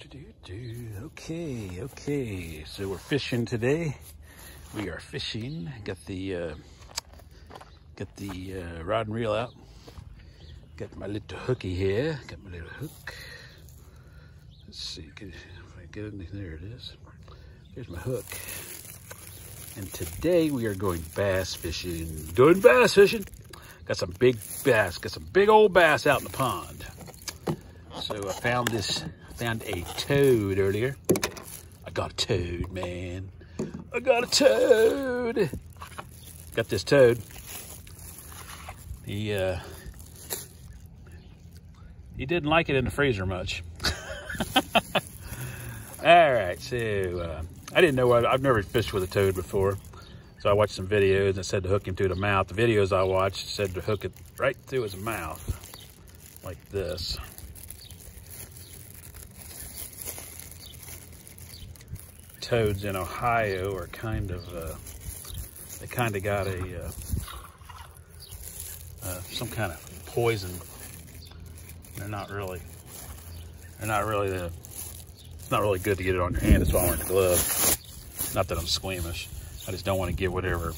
Okay, okay. So we're fishing today. We are fishing. Got the uh, got the uh, rod and reel out. Got my little hooky here. Got my little hook. Let's see if I get it. There it is. There's my hook. And today we are going bass fishing. Doing bass fishing. Got some big bass. Got some big old bass out in the pond. So I found this, found a toad earlier. I got a toad, man. I got a toad. Got this toad. He, uh, he didn't like it in the freezer much. All right, so uh, I didn't know I've never fished with a toad before. So I watched some videos and said to hook him through the mouth. The videos I watched said to hook it right through his mouth, like this. Toads in Ohio are kind of, uh, they kind of got a, uh, uh, some kind of poison. They're not really, they're not really the, it's not really good to get it on your hand. That's why I'm wearing the glove. Not that I'm squeamish. I just don't want to get whatever.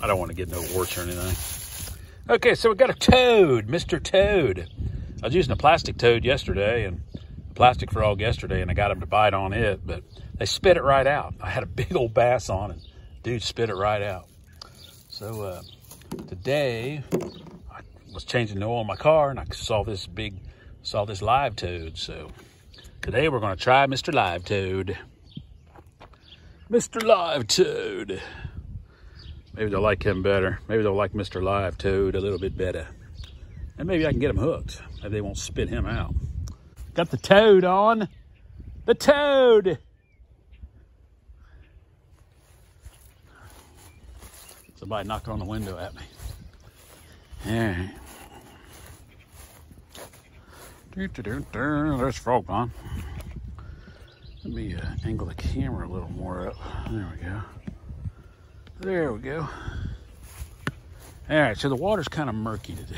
I don't want to get no warts or anything. Okay, so we got a toad, Mr. Toad. I was using a plastic toad yesterday and a plastic frog yesterday and I got him to bite on it, but they spit it right out. I had a big old bass on and dude spit it right out. So uh, today I was changing the oil in my car and I saw this big, saw this live toad. So today we're gonna try Mr. Live Toad. Mr. Live Toad. Maybe they'll like him better. Maybe they'll like Mr. Live Toad a little bit better. And maybe I can get him hooked. Maybe they won't spit him out. Got the toad on. The toad. Somebody knocked on the window at me. All right. There's frog pond. Let me uh, angle the camera a little more up. There we go. There we go. All right, so the water's kind of murky today.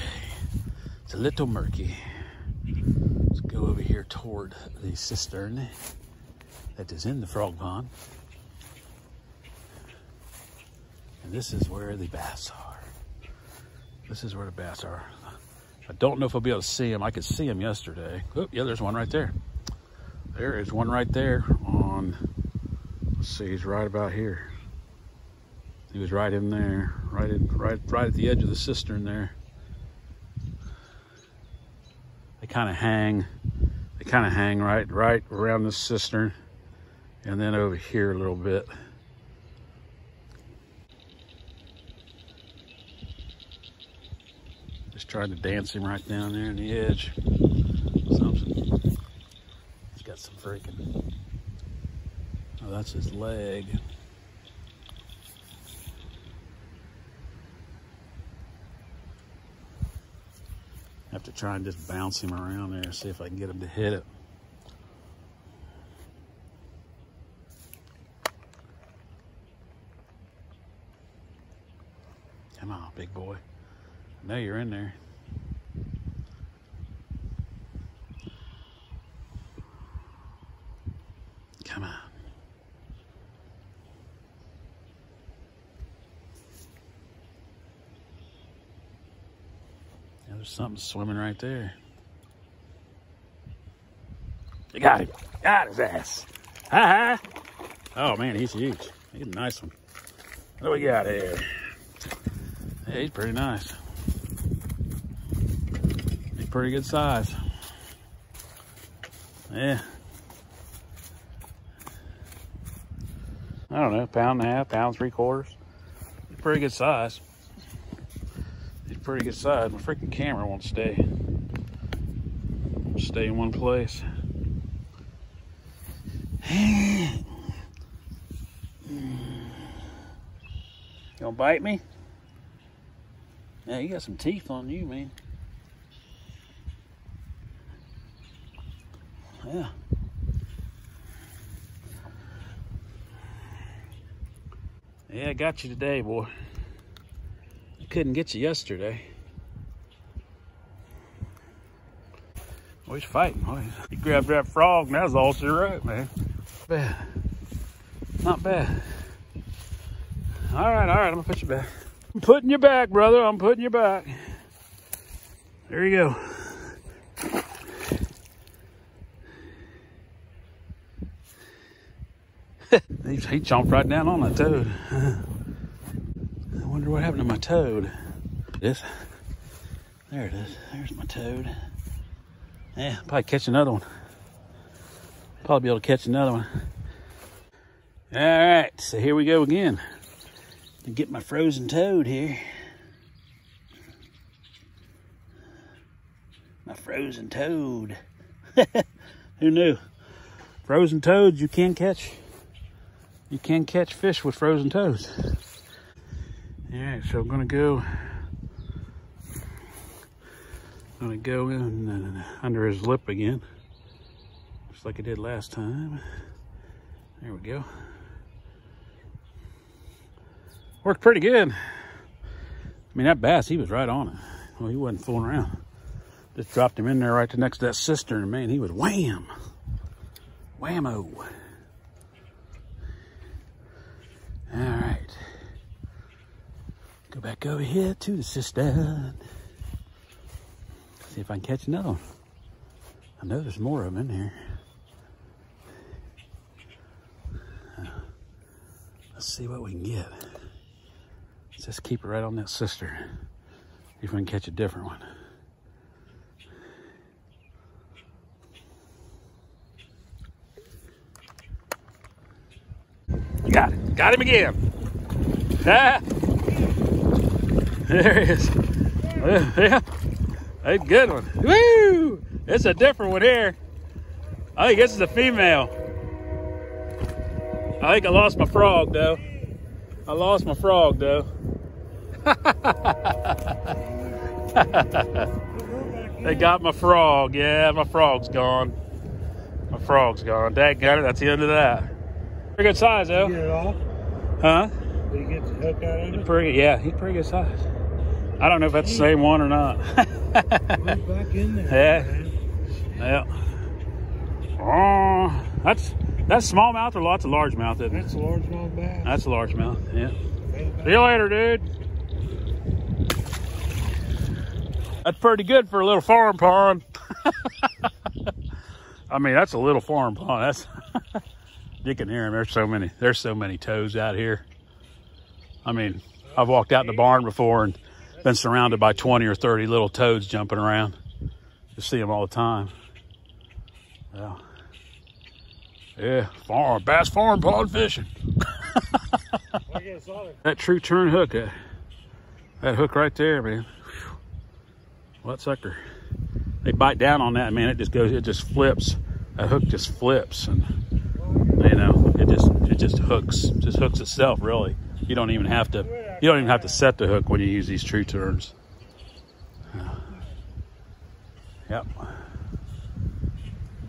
It's a little murky. Let's go over here toward the cistern that is in the frog pond. And this is where the bass are. This is where the bass are. I don't know if I'll be able to see them. I could see them yesterday. Oh, yeah, there's one right there. There is one right there on, let's see, he's right about here. He was right in there, right in, right, right at the edge of the cistern there. They kind of hang, they kind of hang right, right around the cistern, and then over here a little bit. Trying to dance him right down there in the edge. Something He's got some freaking, oh, that's his leg. Have to try and just bounce him around there, see if I can get him to hit it. Come on, big boy. I know you're in there. Come on. Yeah, there's something swimming right there. You got him. Got his ass. Ha ha. Oh man, he's huge. He's a nice one. What do we got here? Yeah, he's pretty nice. Pretty good size. Yeah. I don't know, pound and a half, pound three quarters. Pretty good size. He's pretty good size. My freaking camera won't stay. Won't stay in one place. you gonna bite me? Yeah, you got some teeth on you, man. Yeah. Yeah, I got you today, boy. I couldn't get you yesterday. Always fighting. Oh, he grabbed that frog, and that's all she wrote, man. Bad. Not bad. All right, all right, I'm gonna put you back. I'm putting you back, brother. I'm putting you back. There you go. he, he chomped right down on that toad. I wonder what happened to my toad. This, there it is. There's my toad. Yeah, probably catch another one. Probably be able to catch another one. All right, so here we go again. Get my frozen toad here. My frozen toad. Who knew? Frozen toads you can catch. You can catch fish with frozen toads. All right, so I'm gonna go. I'm gonna go in uh, under his lip again, just like I did last time. There we go. Worked pretty good. I mean, that bass, he was right on it. Well, he wasn't fooling around. Just dropped him in there right next to that cistern, man, he was wham. Whammo. All right. Go back over here to the cistern. See if I can catch another one. I know there's more of them in here. Let's see what we can get. Let's just keep it right on that cistern. See if we can catch a different one. Got it. Got him again. Ah. There he is. Yeah. A good one. Woo! It's a different one here. I think this is a female. I think I lost my frog though. I lost my frog though. they got my frog. Yeah, my frog's gone. My frog's gone. Dad got it. That's the end of that. Pretty good size though. Get it off? Huh? Did you get the hook out of it? Pretty, yeah, he's pretty good size. I don't know if that's the same one or not. Put back in there. Yeah. Yeah. Oh, that's that's smallmouth or lots of largemouth, isn't it? That's a largemouth bass. That's a largemouth. Yeah. See you later, dude. That's pretty good for a little farm pond. I mean, that's a little farm pond. That's you can hear them. There's so many. There's so many toads out here. I mean, I've walked out in the barn before and been surrounded by 20 or 30 little toads jumping around. You see them all the time. Yeah. Yeah, farm, bass farm pond fishing. that Tru-Turn hook, that, that hook right there, man. Whew. What sucker. They bite down on that, man, it just goes, it just flips. That hook just flips and, you know, it just, it just hooks, just hooks itself, really. You don't even have to, you don't even have to set the hook when you use these Tru-Turns. Yep.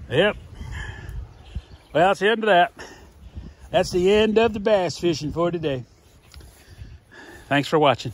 Yep. Well, that's the end of that. That's the end of the bass fishing for today. Thanks for watching.